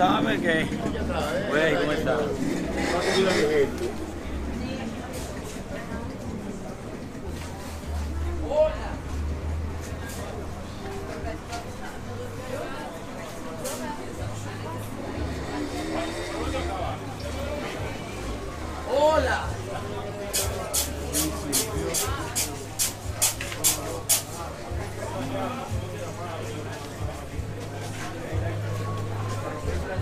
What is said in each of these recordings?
sabe que... Güey, ¿cómo está?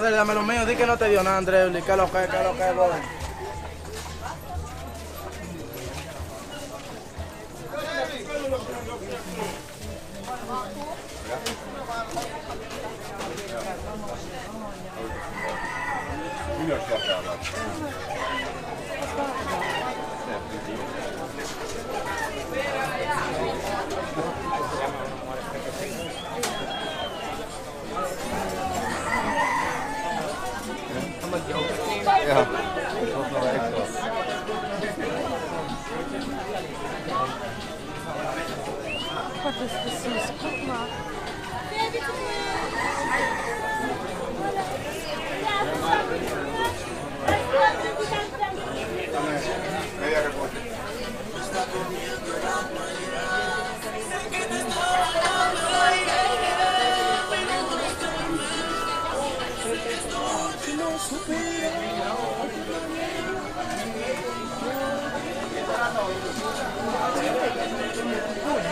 ver, dame los míos, di que no te dio nada, Andrés, ¿qué lo que, qué lo que, que. Yeah. But this, this is guck mal. Ja, 全然違うね。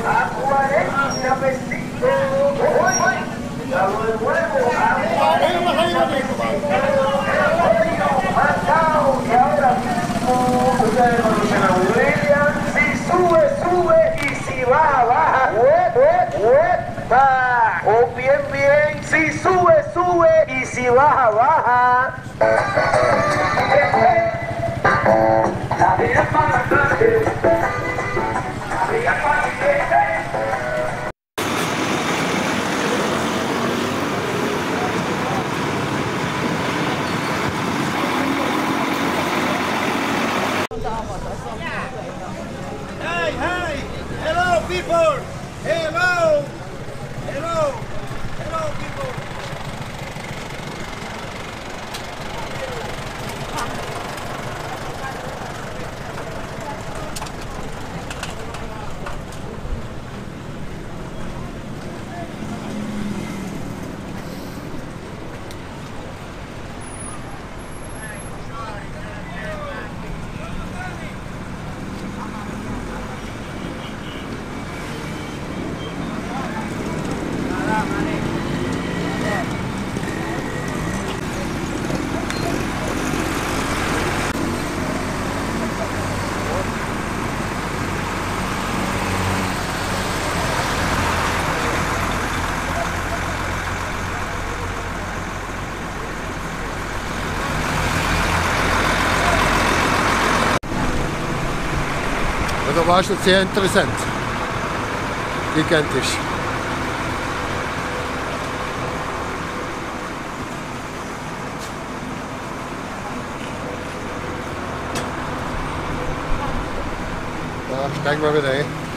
Hey, hey! Hello, people! war schon sehr interessant. Gigantisch. Da steigen wir wieder ein.